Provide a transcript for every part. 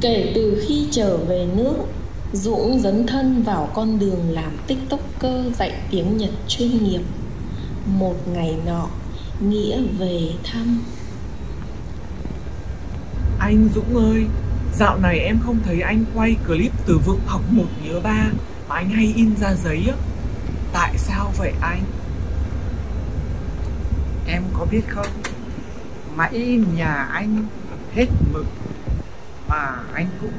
Kể từ khi trở về nước, Dũng dấn thân vào con đường làm tiktoker dạy tiếng Nhật chuyên nghiệp. Một ngày nọ, Nghĩa về thăm. Anh Dũng ơi, dạo này em không thấy anh quay clip từ vựng học một nhớ ba mà anh hay in ra giấy á. Tại sao vậy anh? Em có biết không, Mãi nhà anh hết mực mà anh cũng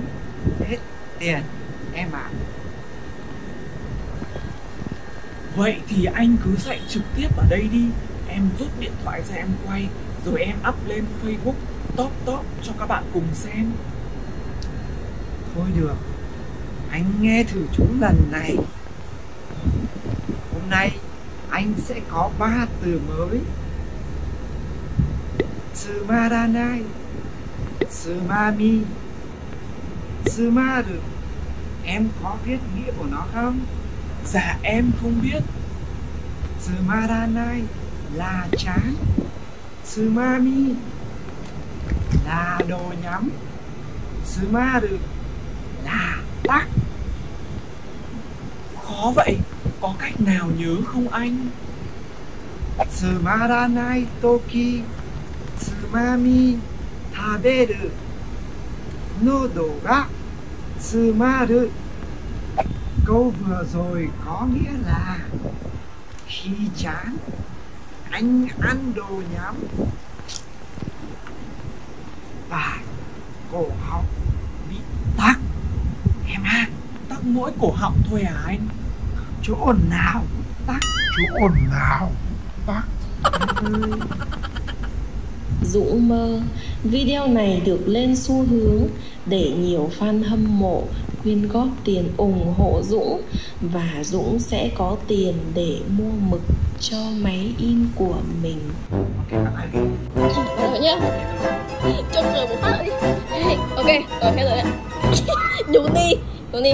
hết tiền, em ạ. À. Vậy thì anh cứ dạy trực tiếp ở đây đi. Em rút điện thoại ra em quay, Rồi em up lên Facebook, top top cho các bạn cùng xem. Thôi được. Anh nghe thử chú lần này. Hôm nay anh sẽ có ba từ mới. Sumaranai Sumami. Sumaru Em có biết nghĩa của nó không? Dạ em không biết. Sumaranai là chán Sumami là đồ nhắm. Sumaru là tắc. Khó vậy, có cách nào nhớ không anh? Sumaranai toki. Tsumami taberu Nodo ga tsumaru Câu vừa rồi có nghĩa là Khi chán Anh ăn đồ nhắm Và cổ họng bị tắc. Em à Tắc mỗi cổ họng thôi à anh? Chỗ nào tắc. Chỗ nào tắc Dũng mơ Video này được lên xu hướng để nhiều fan hâm mộ quyên góp tiền ủng hộ Dũng và Dũng sẽ có tiền để mua mực cho máy in của mình. Rồi nhá. Chốt rồi một phát đi. Ok, rồi hết rồi đấy. Nhún đi, nhún đi.